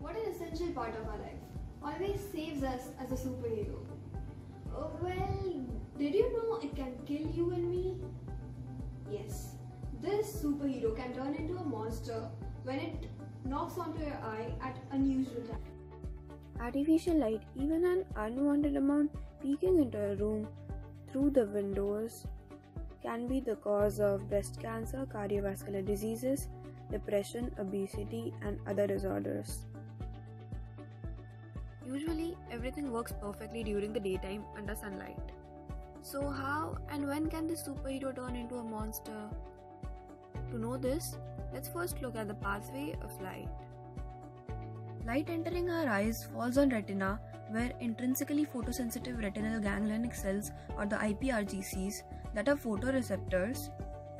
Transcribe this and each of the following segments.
What an essential part of our life. Always saves us as a superhero. Oh, well, did you know it can kill you and me? Yes, this superhero can turn into a monster when it knocks onto your eye at unusual time. Artificial light, even an unwanted amount peeking into a room through the windows, can be the cause of breast cancer, cardiovascular diseases, depression, obesity, and other disorders. Usually, everything works perfectly during the daytime under sunlight. So, how and when can this superhero turn into a monster? To know this, let's first look at the pathway of light. Light entering our eyes falls on retina, where intrinsically photosensitive retinal ganglionic cells, or the IPRGCs, that are photoreceptors,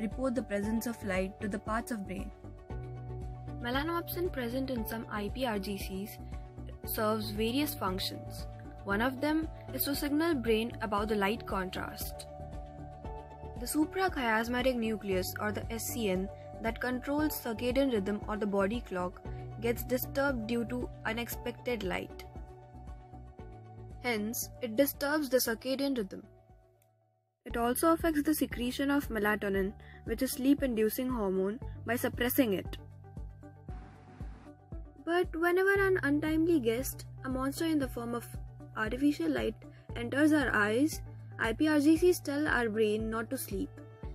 report the presence of light to the parts of brain. Melanopsin present in some IPRGCs serves various functions. One of them is to signal brain about the light contrast. The suprachiasmatic nucleus or the SCN that controls circadian rhythm or the body clock gets disturbed due to unexpected light. Hence, it disturbs the circadian rhythm. It also affects the secretion of melatonin, which is sleep inducing hormone, by suppressing it. But whenever an untimely guest, a monster in the form of artificial light, enters our eyes, IPRGCs tell our brain not to sleep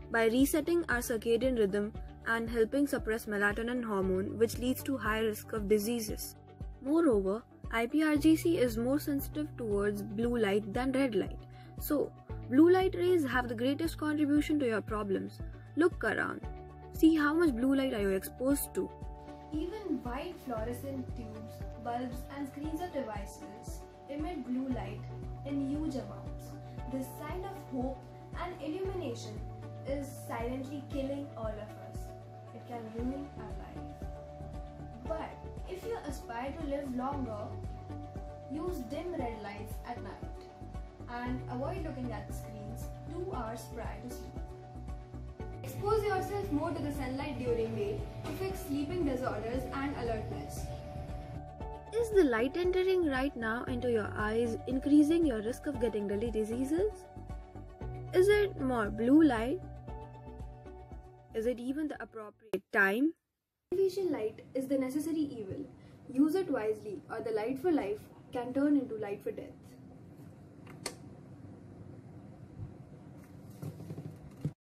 by resetting our circadian rhythm and helping suppress melatonin hormone, which leads to high risk of diseases. Moreover, IPRGC is more sensitive towards blue light than red light. So, blue light rays have the greatest contribution to your problems. Look around. See how much blue light are you exposed to. Even white fluorescent tubes, bulbs, and screens of devices emit blue light in huge amounts. This sign of hope and illumination is silently killing all of us. It can ruin our life. But if you aspire to live longer, use dim red lights at night and avoid looking at the screens 2 hours prior to sleep. Expose yourself more to the sunlight during day sleeping disorders and alertness. Is the light entering right now into your eyes increasing your risk of getting daily diseases? Is it more blue light? Is it even the appropriate time? Artificial light is the necessary evil. Use it wisely, or the light for life can turn into light for death.